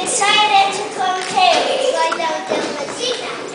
decided to come to Vila Delmazina.